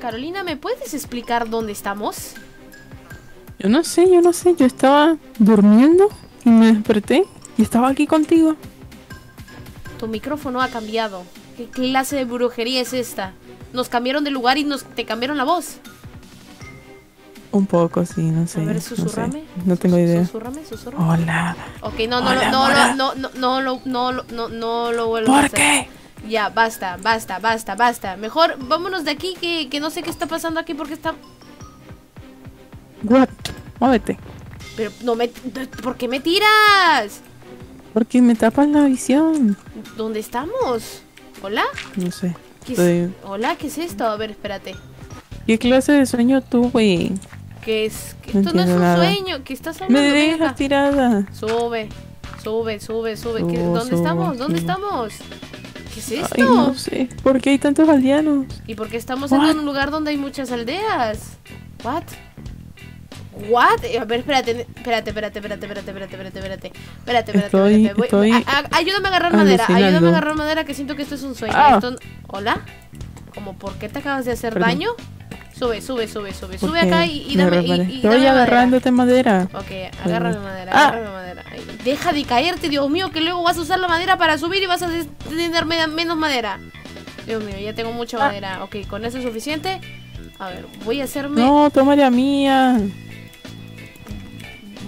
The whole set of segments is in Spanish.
Carolina, ¿me puedes explicar dónde estamos? Yo no sé, yo no sé. Yo estaba durmiendo y me desperté y estaba aquí contigo. Tu micrófono ha cambiado. ¿Qué clase de brujería es esta? Nos cambiaron de lugar y nos te cambiaron la voz. Un poco, sí, no sé. A ver, no sé. susurrame. No, tengo idea. Susurrame, susurrame. Hola. Ok, no, no, Hola, no, Mora. no, no, no, no, no, no, no, no lo vuelvo a ¿Por hacer. qué? Ya, basta, basta, basta, basta. Mejor vámonos de aquí que, que no sé qué está pasando aquí porque está... What? Muévete. Pero no me... ¿Por qué me tiras? Porque me tapas la visión. ¿Dónde estamos? ¿Hola? No sé. ¿Qué es... Hola, ¿qué es esto? A ver, espérate. ¿Qué clase de sueño tuve? ¿Qué es? que No Esto no es un nada. sueño. ¿Qué estás hablando? Me dejas tirada. Sube, sube, sube, sube. ¿Qué- Subo, ¿Dónde estamos? ¿Dónde estamos? ¿Qué es esto? Ay, no sé. ¿Por qué hay tantos aldeanos? ¿Y por qué estamos en un lugar donde hay muchas aldeas? ¿What? ¿What? Eh, A ver, espérate, espérate, espérate, espérate, espérate, espérate, espérate, espérate, espérate, espérate, Estoy- espérate. Voy- estoy a- a- ayúdame a agarrar madera, ayúdame a agarrar madera que siento que esto es un sueño. Ah. Esto- ¿Hola? ¿Cómo por qué te acabas de hacer Perdón. daño? Sube, sube, sube, sube, ¿Por sube qué? acá y, y Me dame, y, resbalé. y Estoy dame madera. agarrándote madera. Ok, agárrame madera, Ah. agárrame madera. Ay, deja de caerte, Dios mío, que luego vas a usar la madera para subir y vas a tener me- menos madera. Dios mío, ya tengo mucha Ah. madera. Ok, con eso es suficiente. A ver, voy a hacerme. No, toma la mía.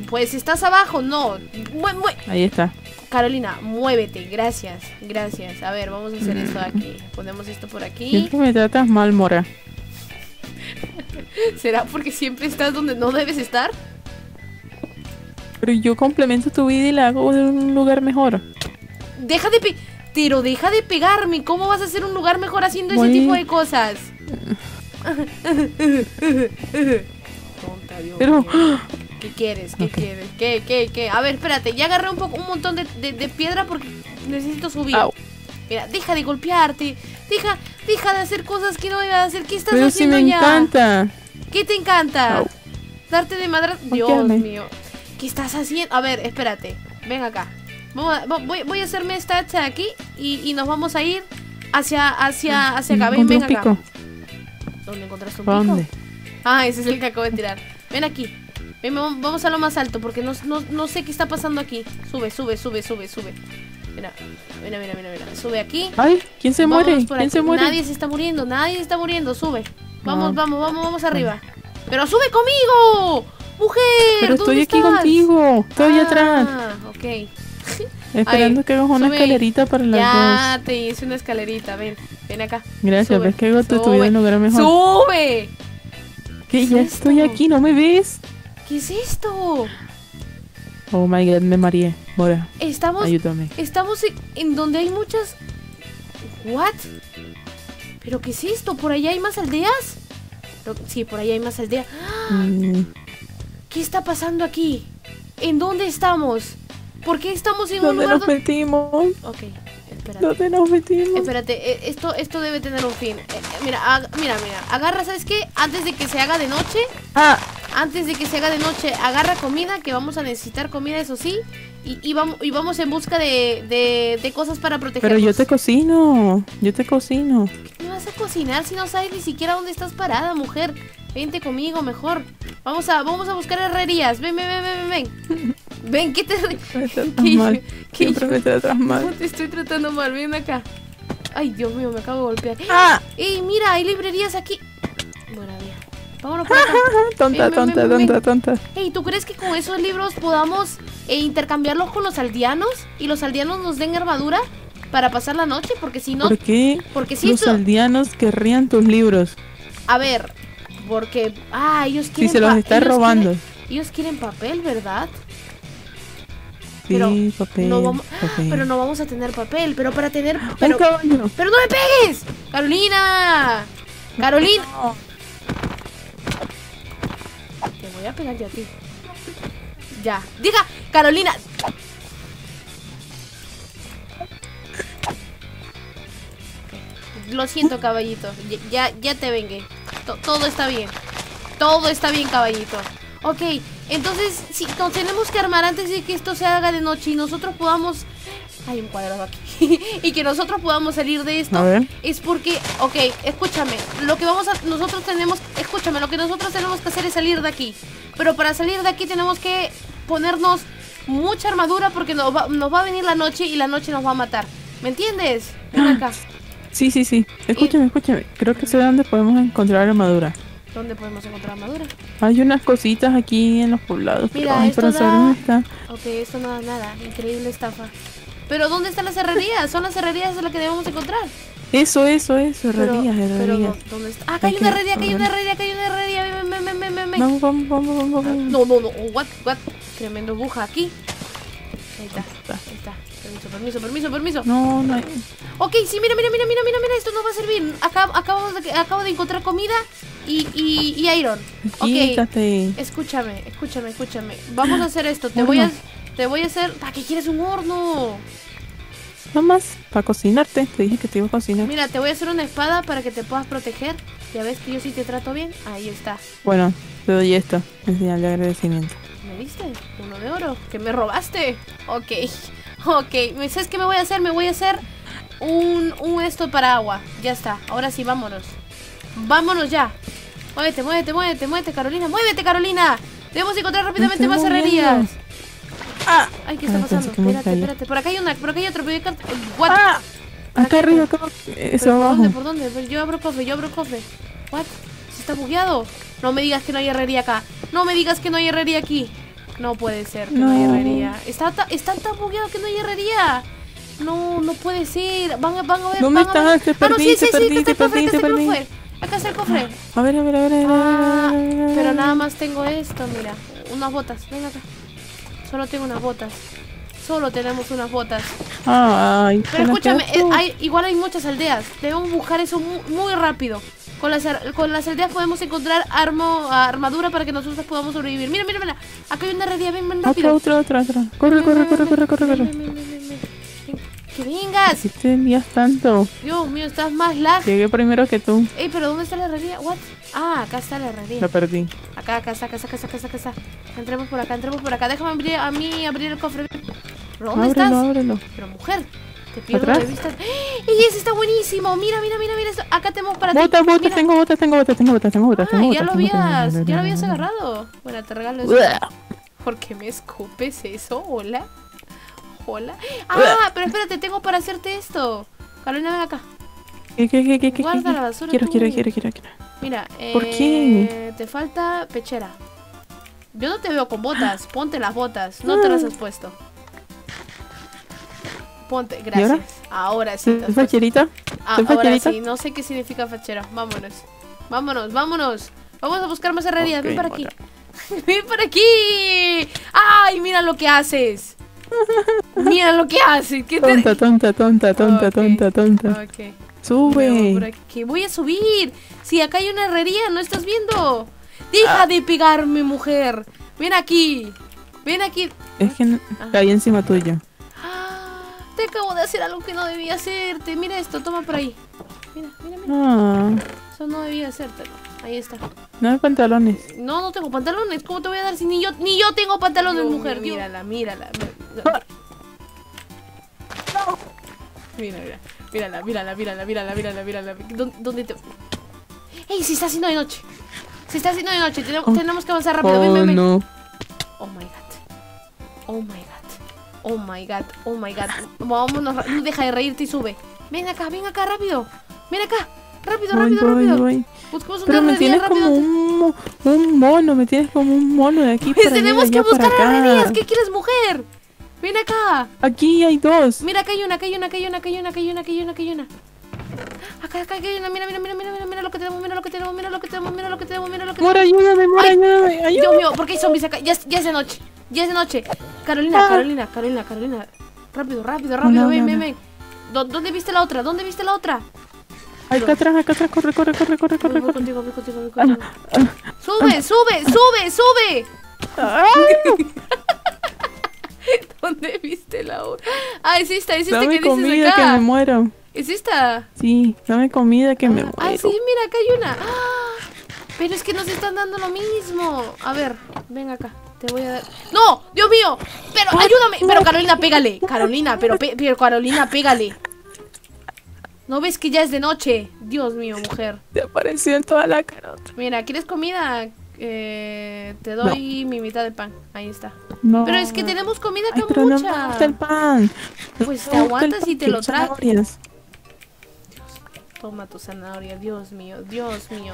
Pues estás abajo, no. Mue- mue- Ahí está. Carolina, muévete, gracias, gracias. A ver, vamos a hacer esto aquí. Ponemos esto por aquí. Siempre me tratas mal, Mora. ¿Será porque siempre estás donde no debes estar? Pero yo complemento tu vida y la hago de un lugar mejor. Deja de pe pero deja de pegarme. ¿Cómo vas a hacer un lugar mejor haciendo ese tipo de cosas? Tonta, Dios Pero- mío. ¿Qué quieres? ¿Qué quieres? ¿Qué, qué, qué? A ver, espérate. Ya agarré un poco, un montón de, de- de piedra porque necesito subir. Au. Mira, deja de golpearte. Deja, deja de hacer cosas que no debes hacer. ¿Qué estás Pero si haciendo me ya? encanta. ¿Qué te encanta? Darte de madre. Dios mío. ¿Qué estás haciendo? A ver, espérate. Ven acá. Vamos a- vo- voy, voy a hacerme esta hacha aquí y, y nos vamos a ir hacia, hacia, hacia acá. Ven, ven acá. pico. ¿Dónde encontraste un pico? ¿Dónde? Ah, ese es el que acabo de tirar. Ven aquí. Ven, vam- vamos a lo más alto porque no, no, no sé qué está pasando aquí. Sube, sube, sube, sube, sube. Mira, mira, mira, mira, mira. Sube aquí. Ay, ¿quién se Vámonos muere? ¿Quién aquí. se muere? Nadie se está muriendo, nadie se está muriendo. Sube. Vamos, vamos, vamos, vamos arriba. Pero sube conmigo. Mujer. Pero ¿dónde estoy aquí estás? contigo. Estoy atrás. Ah, ok. Esperando Ay, que hagas una sube. escalerita para las Ya te hice una escalerita. Ven, ven acá. dos. Gracias, sube, ves que hago tu, vida en lugar mejor. ¡Sube! ¿qué Ya es estoy esto? aquí, ¿no me ves? ¿Qué es esto? Oh my god, me mareé. Mora, Estamos ayúdame. Estamos en, en donde hay muchas. ¿What? ¿Pero qué es esto? ¿Por allá hay más aldeas? Pero- sí, por allá hay más aldeas. ¡Ah! Mm, ¿Qué está pasando aquí? ¿En dónde estamos? ¿Por qué estamos en un ¿Dónde lugar nos donde... metimos? Ok, espérate. ¿Dónde nos metimos? Espérate, eh, esto, esto debe tener un fin. Eh, mira, mira, mira. Agarra, ¿sabes qué? Antes de que se haga de noche, Ah, antes de que se haga de noche, agarra comida, que vamos a necesitar comida, eso sí. Y, y vamos, y vamos en busca de, de, de cosas para protegernos. pero yo te cocino. Yo te cocino. ¿Qué me vas a cocinar si no sabes ni siquiera dónde estás parada, mujer? Vente conmigo, mejor. Vamos a, vamos a buscar herrerías. Ven, ven, ven, ven, ven. Ven, ven ¿qué te... Me tratas ¿Qué- mal. qué- Siempre me tratas No mal. te estoy tratando mal, ven acá. Ay, Dios mío, me acabo de golpear. ¡Ah! ¡Ey, mira, hay librerías aquí! Bueno. Vámonos por acá. Tonta, Ven, ven, tonta, ven, tonta, tonta. Ey, ¿tú crees que con esos libros podamos eh, intercambiarlos con los aldeanos? ¿Y los aldeanos nos den armadura para pasar la noche? Porque si no... ¿Por qué Porque si los esto... aldeanos querrían tus libros? A ver, porque... Ah, ellos Si quieren... se los robando. quieren- ellos quieren papel, ¿verdad? Sí, Pero papel. no vamos- papel. Pero no vamos a tener papel. Pero para tener... Pero, pero no me pegues. Carolina. Carolina. Voy a pegar yo a ti. Ya. Diga, Carolina. Lo siento, caballito. Ya, ya, te vengué. To- todo está bien. Todo está bien, caballito. Ok, entonces, si nos tenemos que armar antes de que esto se haga de noche y nosotros podamos hay un cuadrado aquí. y que nosotros podamos salir de esto A ver. es porque, ok, escúchame, lo que vamos a, nosotros tenemos, escúchame, lo que nosotros tenemos que hacer es salir de aquí. Pero para salir de aquí tenemos que ponernos mucha armadura porque nos va, nos va a venir la noche y la noche nos va a matar. ¿Me entiendes? Ven acá. Sí, sí, sí. Escúchame, escúchame. Creo que sé dónde podemos encontrar armadura. ¿Dónde podemos encontrar armadura? Hay unas cositas aquí en los poblados. Mira, pero, esto da- está. Ok, esto no da nada, increíble estafa. Pero ¿dónde están las herrerías? Son las herrerías las que debemos encontrar. Eso, eso, eso. Pero- Herrerías, pero herrerías. ¿dó- ¿dónde está? Ah, acá hay una herrería, acá hay una herrería, acá hay una herrería. Ven, ven, ven, ven. Vamos, vamos, vamos, vamos, vamos. No, no, no, oh, what, what? Tremendo buja aquí. Ahí está, ahí está. Permiso, permiso, permiso, permiso. No, no hay. Ok, sí, mira, mira, mira, mira, mira, mira, esto nos va a servir. Acá, acabamos de, acabo de encontrar comida y, y, y iron. Ok, Quítate. escúchame, escúchame, escúchame. Vamos a hacer esto. Te voy a. te voy a hacer. ¿Para qué quieres un horno? Nomás, para cocinarte. Te dije que te iba a cocinar. Mira, te voy a hacer una espada para que te puedas proteger. Ya ves que yo sí te trato bien. Ahí está. Bueno, te doy esto. En señal de agradecimiento. ¿Me diste? Uno de oro. Que me robaste. Ok. Ok. ¿Sabes qué me voy a hacer? Me voy a hacer un, un esto para agua. Ya está. Ahora sí, vámonos. Vámonos ya. Muévete, muévete, muévete, muévete, Carolina. Muévete, Carolina. Debemos encontrar rápidamente más herrerías. ¡Ah! Ay, ¿qué está Ah, pasando? Espérate, espérate. Por acá hay una, por acá hay otro. pero yo canto- What? ¡Ah! Acá arriba, acá. ¿Pero Eso ¿Por dónde? ¿Por dónde? Yo abro cofre, yo abro cofre. What? ¿Se está bugueado? No me digas que no hay herrería acá. No me digas que no hay herrería aquí. No puede ser que no, hay herrería. Está, ta- está tan bugueado que no hay herrería. No, no puede ser. Van a, van a ver. ¿Dónde van a ver. estás? Te Ah, no, sí, perdí, sí, te sí, perdí, acá está el cofre, acá perdí, está el cofre. Acá está el cofre. A ver, a ver, a ver, a ver, Ah, a ver, a ver, a ver. pero nada más tengo esto, mira. Unas botas. Ven acá. Solo tengo unas botas. Solo tenemos unas botas. Ay, Pero ¿te las escúchame, eh, hay, igual hay muchas aldeas. Debemos buscar eso muy, muy rápido. Con las, con las aldeas podemos encontrar armo, armadura para que nosotros podamos sobrevivir. Mira, mira, mira. Acá hay una herrería. Ven, ven Otra, rápido. otra, otra, otra. Corre, corre, corre, corre, corre, Ven, corre. Que vengas. Si te envías tanto. Dios mío, estás más lag. Llegué primero que tú. Ey, pero ¿dónde está la herrería? What? Ah, acá está la herrería. La perdí. Acá, acá está, acá acá acá acá está. Entremos por acá, entremos por acá. Déjame abrir, a mí abrir el cofre. ¿Pero dónde ábrelo, estás? ábrelo. Pero mujer, te pierdo ¿Atrás? de vista. ¡Ey, ese está buenísimo! Mira, mira, mira, mira esto. Acá tenemos para ti. Botas, botas, Mira. tengo botas, tengo botas, tengo botas, tengo botas, Ah, tengo ya lo botas. habías, ya lo habías agarrado. Bueno, te regalo eso. ¿Por qué me escupes eso? Hola. Hola. Ah, pero espérate, tengo para hacerte esto. Carolina, ven acá. ¿Qué, qué, qué, qué, Guarda qué? la basura Quiero, tú. quiero, quiero, quiero, quiero. Mira, eh, ¿Por qué? Te falta pechera. Yo no te veo con botas. Ponte las botas. No te las has puesto. Ponte, gracias. ahora? Ahora sí. ¿Es facherita? Ah, ¿Soy ahora facherita? sí, no sé qué significa fachera. Vámonos. Vámonos, vámonos. Vamos a buscar más herrerías. Ven para aquí. Ven para aquí. ¡Ay, mira lo que haces! Mira lo que haces. ¿Qué te... Tonta, tonta, tonta, tonta, tonta, tonta. Por Sube. aquí. Voy a subir. Si acá hay una herrería, ¿no estás viendo? Deja de pegarme, mujer. Ven aquí. Ven aquí. Es que no- caí encima tuyo. Ah, te acabo de hacer algo que no debía hacerte. Mira esto, toma por ahí. Mira, mira, mira. Ah, Eso no debía hacértelo. Ahí está. no hay pantalones. No, no tengo pantalones. ¿Cómo te voy a dar si ni yo ni yo tengo pantalones, mujer? Mírala, mírala. Mira, mira. Mírala, mírala, mírala, mírala, mírala, mírala. ¿Dónde, dónde te.? ¡Ey! Se está haciendo de noche. Se está haciendo de noche. Tenemos, Oh. tenemos que avanzar rápido. ven, Oh, ven, ven. no. Oh my god. Oh my god. Oh my god. Oh my god. Vámonos. No deja de reírte y sube. Ven acá, ven acá, rápido. Ven acá. Rápido, Voy, rápido, voy, rápido. voy. Buscamos una Pero me tienes rápido. como un, un mono, me tienes como un mono de aquí Pues para tenemos que allá para buscar herrerías. ¿Qué quieres, mujer? Ven acá. Aquí hay dos. Mira, acá hay una, acá hay una, acá hay una, acá hay una, acá hay una, acá hay una, acá hay una. Acá, acá, acá hay una. Mira, mira, mira, mira, mira, mira lo que tenemos, mira lo que tenemos, mira lo que tenemos, mira lo que tenemos, mira lo que Mora, tenemos. ayúdame, Mora, Ay, ayúdame, ayúdame. Dios mío, ¿por qué hay zombies acá? Ya, es- ya es de noche. Ya es de noche. Carolina, Ah. Carolina, Carolina, Carolina. Rápido, rápido, rápido. no, ven, no, ven, no. ven. ¿Dó- ¿Dónde viste la otra? ¿Dónde viste la otra? Acá atrás, acá atrás, corre, corre, corre, corre, Voy, corre, voy corre. contigo, voy contigo, voy Ah, contigo. Sube, sube, sube, sube. ah. ¿Dónde viste la otra? Ah, es esta, es esta Dame que dices comida que me muero. Es esta. Sí, dame comida que me Ah, muero. sí, mira, acá hay una. Ah, pero es que nos están dando lo mismo. A ver, ven acá. Te voy a dar. ¡No! ¡Dios mío! ¡Pero ayúdame! Pero Carolina, pégale. Carolina, pero, pero Carolina, pégale. ¿No ves que ya es de noche? Dios mío, mujer. Te apareció en toda la carota. Mira, ¿quieres comida? Eh, te doy mi mitad de pan. Ahí está. No. Pero es que tenemos comida Ay, con pero no mucha. me gusta el pan. No Pues te aguantas y te lo traes. Toma tu zanahoria, Dios mío, Dios mío.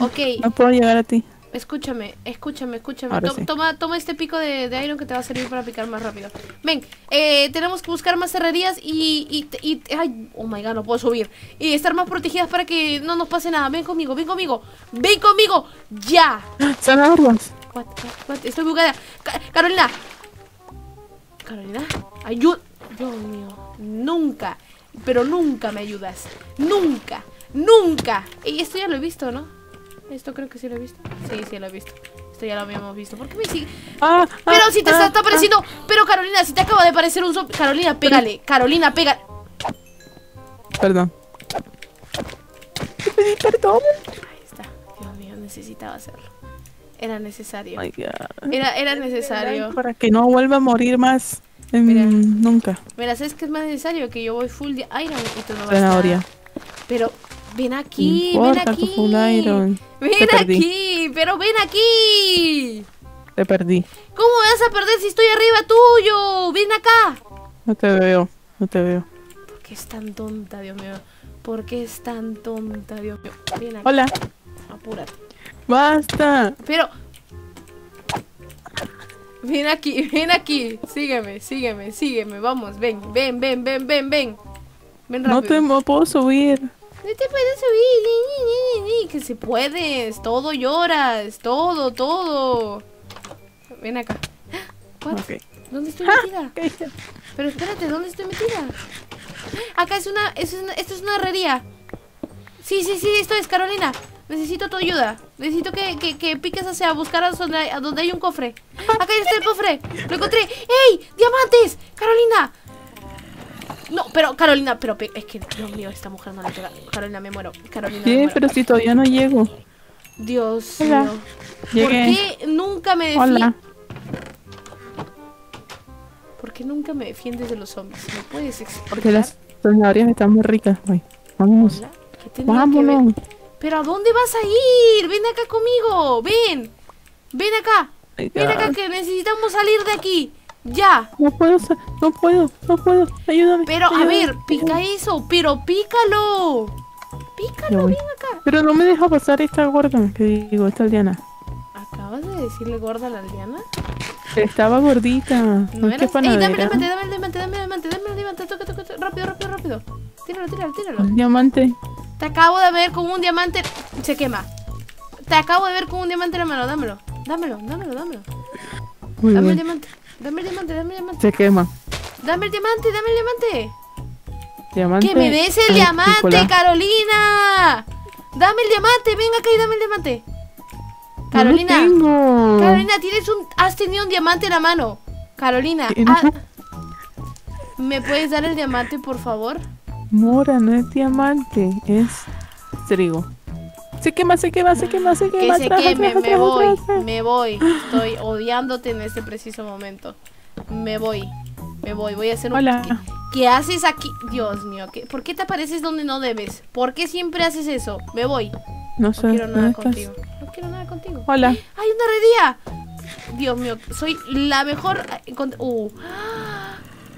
Ok, No puedo llegar a ti. Escúchame, escúchame, escúchame. Ahora To- sí. Toma, toma este pico de, de iron que te va a servir para picar más rápido. Ven, eh, tenemos que buscar más herrerías y, y, y- Ay, oh my god, no puedo subir. Y estar más protegidas para que no nos pase nada. Ven conmigo, ven conmigo, ven conmigo, ya. Zanahorias. What, what, what? Estoy bugada. Ca- Carolina. Carolina, ayuda. Dios mío, nunca, pero nunca me ayudas. Nunca, nunca. Y esto ya lo he visto, ¿no? Esto creo que sí lo he visto. Sí, sí lo he visto. Esto ya lo habíamos visto. ¿Por qué me sigue? Ah, Pero ah, si te ah, está, apareciendo. Pero Carolina, si te acaba de aparecer un zombie. Carolina, pégale. Carolina, pégale. ah. Perdón. Perdón. Ahí está. Dios mío, necesitaba hacerlo. Era necesario. Era, era necesario. Para que no vuelva a morir más. Mira. nunca. Mira, ¿sabes qué es más necesario? Que yo voy full de iron y tú no vas Zanahoria. Pero ven aquí, No ven importa aquí. full iron. Ven Te aquí, pero ven aquí. Te perdí. ¿Cómo vas a perder si estoy arriba tuyo? Ven acá. No te veo. No te veo. ¿Por qué es tan tonta, Dios mío? ¿Por qué es tan tonta, Dios mío? Ven acá, Hola. apúrate. Basta. Pero... Ven aquí, ven aquí. Sígueme, sígueme, sígueme. Vamos, ven, ven, ven, ven, ven, ven. Ven rápido. No te no puedo subir. No te puedes subir, ni, ni, ni, ni, que se puedes, todo lloras, todo, todo. Ven acá. What? ¿Dónde estoy metida? Ok. Pero espérate, ¿dónde estoy metida? Acá es una, es una, esto es una herrería. Sí, sí, sí, esto es Carolina. Necesito tu ayuda. Necesito que, que, que piques hacia buscar a donde, hay, a donde hay un cofre. Acá está el cofre. Lo encontré. ¡Ey! ¡Diamantes! ¡Carolina! No, pero Carolina, pero pe- es que Dios mío, esta mujer no le pega. Carolina, me muero. Carolina, me Sí, muero. pero si todavía no llego. Dios Hola. mío. ¿Por qué nunca me Hola. defiendes? ¿Por qué nunca me defiendes de los zombies? ¿Me puedes explicar? Porque las zanahorias están muy ricas. Vámonos. Hola, ¿Qué tendría que ver? Vámonos. ¿Pero a dónde vas a ir? Ven acá conmigo. Ven. Ven acá. Ven acá que necesitamos salir de aquí. Ya. No puedo, no puedo, no puedo. Ayúdame. Pero a ver, pica ayúdame. eso. Pero pícalo. Pícalo, ven acá. Pero no me deja pasar esta gorda. Que digo, esta aldeana. ¿Acabas de decirle gorda a la aldeana? Estaba gordita. No No es que. Ey, dame el diamante, dame el diamante, dame el diamante, dame el diamante. Toca, toca, toca. Rápido, rápido, rápido. Tíralo, tíralo, tíralo. Un diamante. Te acabo de ver con un diamante. Se quema. Te acabo de ver con un diamante en la mano. Dámelo. Dámelo, dámelo, dámelo. Muy Dame el diamante. Dame el diamante, dame el diamante. Se quema. Dame el diamante, dame el diamante. Diamante. Que me des el diamante, Nicolás. Carolina. Dame el diamante, venga acá y dame el diamante. Carolina. No tengo. Carolina, tienes un. Has tenido un diamante en la mano. Carolina. Ah, ¿Me puedes dar el diamante, por favor? Mora, no es diamante. Es trigo. Se quema, se quema, se quema, se Que quema. se atrás, queme, me voy, me voy. Estoy odiándote en este preciso momento. Me voy, me voy. Voy a hacer un. Hola. ¿Qué, qué haces aquí? Dios mío, ¿qué- ¿por qué te apareces donde no debes? ¿Por qué siempre haces eso? Me voy. No No sé. quiero nada contigo. No quiero nada contigo. Hola. ¡Hay una herrería! Dios mío, soy la mejor. eh, Uh.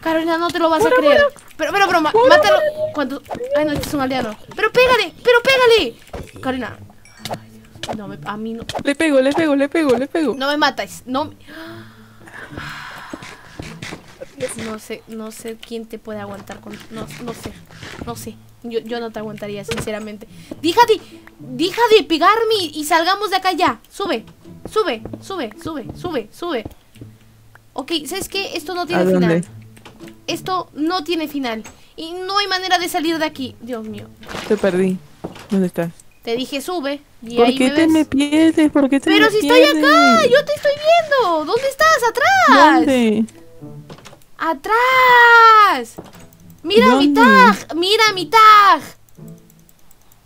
Carolina, no te lo vas a creer. Pero, pero, pero, mátalo. ¿Cuánto? Ay, no, este es un aldeano. Pero pégale, pero pégale. Carolina. Ay, Dios. No, me- a mí no. Le pego, le pego, le pego, le pego. No me matáis. No. me- No sé, no sé quién te puede aguantar con. No, no sé. No sé. Yo, yo no te aguantaría, sinceramente. Deja de. Deja de pegarme y salgamos de acá ya. Sube. Sube, sube, sube, sube, sube. Ok, ¿sabes qué? Esto no tiene ¿A final. Esto no tiene final. Y no hay manera de salir de aquí. Dios mío. Te perdí. ¿Dónde estás? Te dije sube. Y ¿Por ahí qué me te ves. me pierdes? ¿Por qué te Pero me si estoy acá, yo te estoy viendo. ¿Dónde estás? Atrás. ¿Dónde? ¡Atrás! ¡Mira mi ¿Dónde? tag! ¡Mira mi tag!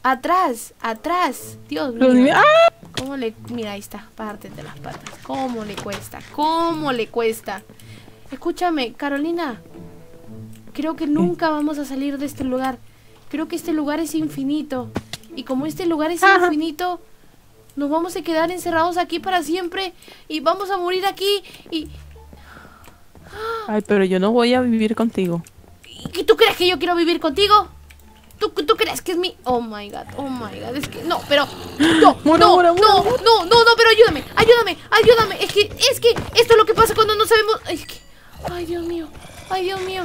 Atrás, atrás. Dios mío. ¡Ah! ¿Cómo le... Mira, ahí está, pártete las patas. ¿Cómo le cuesta? ¿Cómo le cuesta? Escúchame, Carolina. Creo que nunca vamos a salir de este lugar. Creo que este lugar es infinito. Y como este lugar es infinito, nos vamos a quedar encerrados aquí para siempre. Y vamos a morir aquí. Y... Ay, pero yo no voy a vivir contigo. ¿Y tú crees que yo quiero vivir contigo? ¿Tú, ¿Tú, crees que es mi...? Oh, my God, oh, my God, es que... No, pero... No, no, no, no, no, no, no, pero ayúdame, ayúdame, ayúdame Es que, es que esto es lo que pasa cuando no sabemos... Es que... Ay, Dios mío, ay, Dios mío.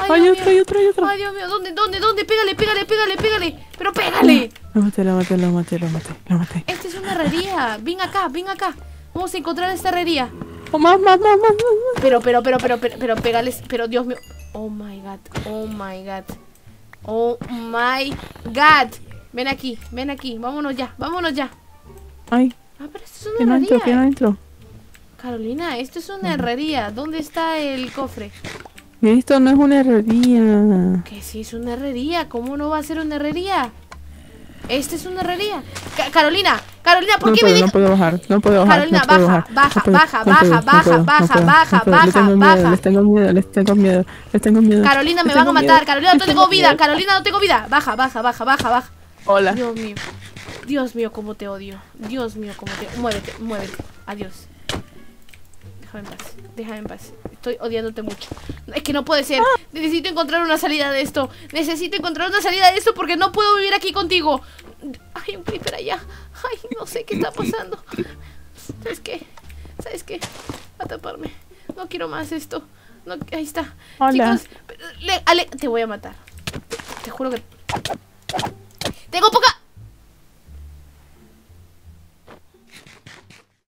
Ay, hay otro, hay otro, hay otro. Ay, Dios mío, ¿dónde, dónde, dónde? Pégale, pégale, pégale, pégale. Pero pégale. Lo maté, lo maté, lo maté, lo maté, lo maté. Esta es una herrería, ven acá, ven acá. Vamos a encontrar esta herrería. Oh, más, más, más, más, Pero, pero, pero, pero, pero, pero, pégales. Pero, Dios mío. Oh, my God, oh, my God. Oh my god. Ven aquí, ven aquí. Vámonos ya, vámonos ya. Ay. Ah, pero esto es una herrería. Entro, no entro? Carolina, esto es una herrería. ¿Dónde está el cofre? Esto no es una herrería. Que sí es una herrería. ¿Cómo no va a ser una herrería? Esta es una herrería. Carolina, Carolina, ¿por qué puedo, me No puedo bajar, no puedo bajar. Carolina, no baja, baja, baja, baja, baja, baja, baja, baja. Les tengo miedo, les tengo miedo, les tengo miedo. Carolina, me van a matar. Carolina, no tengo vida. Carolina, no tengo vida. Baja, baja, baja, baja, baja. Hola. Dios mío. Dios mío, cómo te odio. Dios mío, cómo te. odio. Muévete, muévete. Adiós. Déjame en paz. Déjame en paz. Estoy odiándote mucho. Es que no puede ser. Necesito encontrar una salida de esto. Necesito encontrar una salida de esto porque no puedo vivir aquí contigo. Hay un creeper allá. Ay, no sé qué está pasando. ¿Sabes qué? ¿Sabes qué? A taparme. No quiero más esto. No, ahí está. Hola. Chicos, Ale, te voy a matar. Te juro que... Tengo poca...